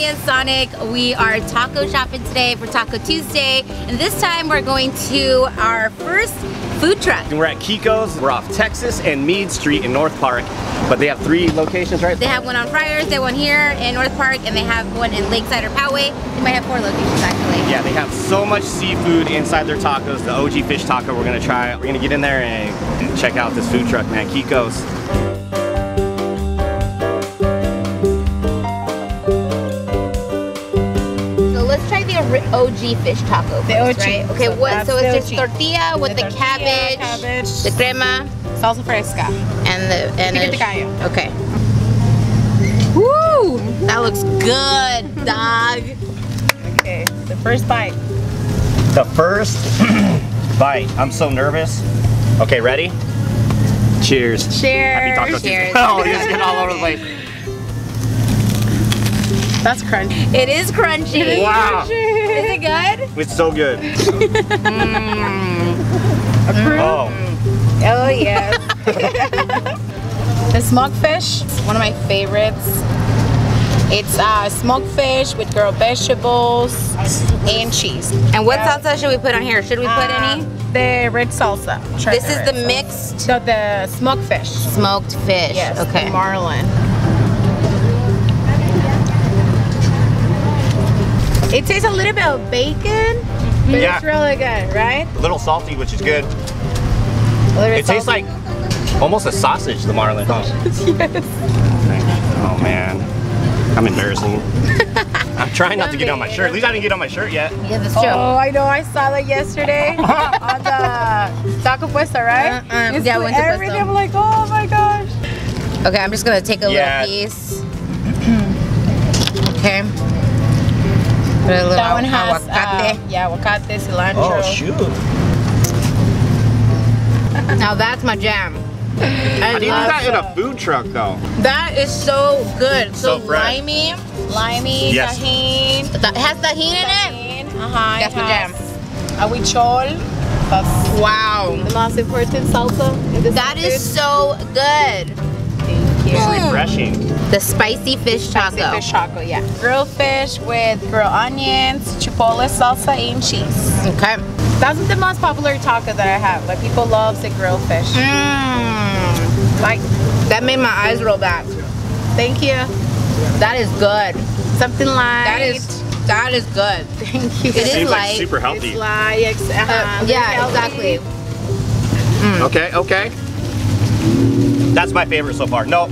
and Sonic. We are taco shopping today for Taco Tuesday. And this time we're going to our first food truck. We're at Kiko's. We're off Texas and Meade Street in North Park. But they have three locations, right? They have one on Friars, they have one here in North Park, and they have one in Lakeside or Poway. They might have four locations actually. Yeah, they have so much seafood inside their tacos. The OG fish taco we're gonna try. We're gonna get in there and check out this food truck, man. Kiko's. OG fish taco The first, OG. right? Okay, So what? So it's just OG. tortilla with the, tortilla, cabbage, cabbage, the crema, salsa fresca. and the and Pico the- gallo. Okay. Mm-hmm. Woo! That looks good, dog. Okay, the first bite. The first bite. I'm so nervous. Okay, ready? Cheers. Cheers. Happy Cheers. Taco Tuesday. Cheers. Oh, you're just getting all over the place. That's crunchy. It is crunchy. Wow. Is it good? It's so good. Oh, Oh yes. The smoked fish, one of my favorites. It's uh, smoked fish with grilled vegetables and cheese. and what salsa should we put on here? Should we put Uh, any? The red salsa. Try This is red the salsa. mixed So the smoked fish. smoked fish. Yes. Okay. Marlin. It tastes a little bit of bacon, but Yeah. it's really good, right? a little salty, which is good. A little bit It tastes like almost a sausage, the marlin, huh? yes. Oh man, I'm embarrassing. I'm trying not to get on my shirt. At least I didn't get on my shirt yet. Yeah, that's true. Oh, I know. I saw that yesterday on the Taco Puesta, right? Uh-uh. Yeah, I went to everything. Puesto. I'm like, oh my gosh. Okay, I'm just gonna take a Yeah. little piece. okay. Put a little That one has aguacate. uh, yeah, aguacate, cilantro. Oh shoot! now that's my jam. I How do you that in a food truck though? that is so good. So, So fresh. limey. Limey, Yes. Tajín. That has Tajín in it. Uh-huh. That's it my jam. has a Huichol. That's Wow. the most important salsa. That is food. so good. Thank you. It's Refreshing. The spicy fish taco. Spicy fish taco, yeah. Grilled fish with grilled onions, chipotle salsa, and cheese. Okay. That's the most popular taco that I have. Like people love the grilled fish. Mmm. Like, That made my eyes roll back. thank you. That is good. Something like That is that is good. Thank you. It is Seems like super healthy. It's like, uh, Uh, yeah, healthy. exactly. Okay, okay. That's my favorite so far. No.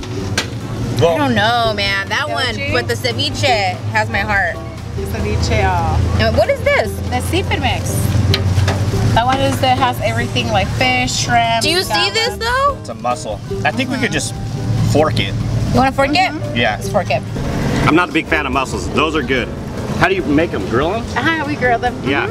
I Well, don't know, man. That Don't one you? with the ceviche has my heart. Ceviche, uh, And what is this? the seafood mix. That one is that has everything like fish, shrimp. Do you see salmon. this though? it's a mussel. I think we could just fork it. You want to fork it? Yeah. Let's fork it. I'm not a big fan of mussels. Those are good. How do you make them? Grill them? Uh-huh, we grill them. Yeah.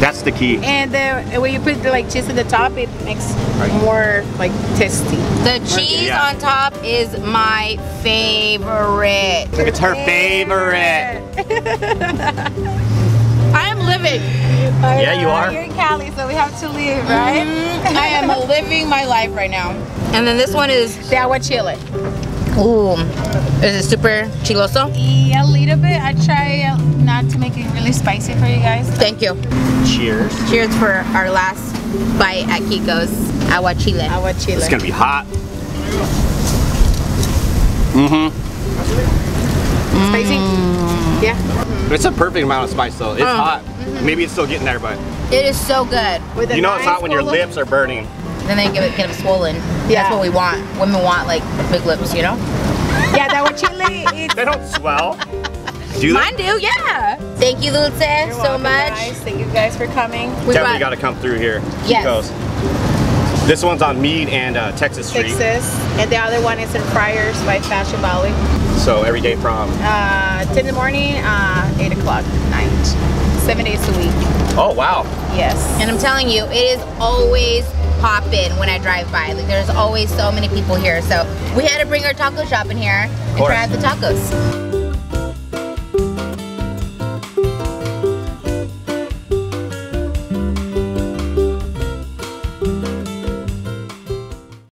That's the key. And uh, when you put the, like cheese on the top, it makes more like tasty. The cheese Yeah. on top is my favorite. It's her favorite. I am living. Yeah, you are. You're in Cali, so we have to leave, right? I am living my life right now. And then this one is, The agua chile. Ooh, is it super chiloso? Yeah, a little bit. I try not to make it really spicy for you guys. Thank you. Cheers. Cheers for our last bite at Kiko's Agua Chile. Agua chile. It's gonna be hot. Mm-hmm. spicy. Yeah. It's a perfect amount of spice though. It's Mm. hot. Maybe it's still getting there, but It is so good. With you know it's hot when your lips are burning. Then they get, get them swollen. Yeah. That's what we want. Women want like big lips, you know? Yeah, that agua chile. It's They don't swell. Do they? Mine do, yeah. Thank you, Lutze, You're so welcome, much. Guys. Thank you guys for coming. We Definitely brought- got to come through here. Yes. Kiko's. This one's on Meade and uh, Texas Street. Texas. And the other one is in Friars by Fashion Valley. So every day from. Uh, 10 in the morning, uh, 8 o'clock night. Seven days a week. Oh wow. Yes. And I'm telling you, it is always popping when I drive by. Like there's always so many people here. So we had to bring our taco shop in here and try out the tacos.